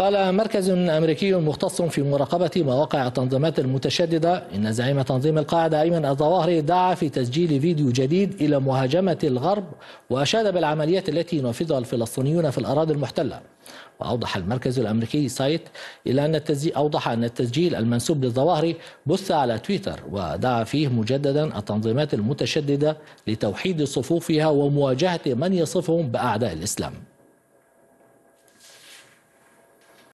قال مركز أمريكي مختص في مراقبة مواقع التنظيمات المتشددة إن زعيم تنظيم القاعدة أيمن الظواهري دعا في تسجيل فيديو جديد إلى مهاجمة الغرب وأشاد بالعمليات التي ينفذها الفلسطينيون في الأراضي المحتلة. وأوضح المركز الأمريكي سايت إلى أن التسجيل أوضح أن التسجيل المنسوب للظواهري بث على تويتر ودعا فيه مجددا التنظيمات المتشددة لتوحيد صفوفها ومواجهة من يصفهم بأعداء الإسلام.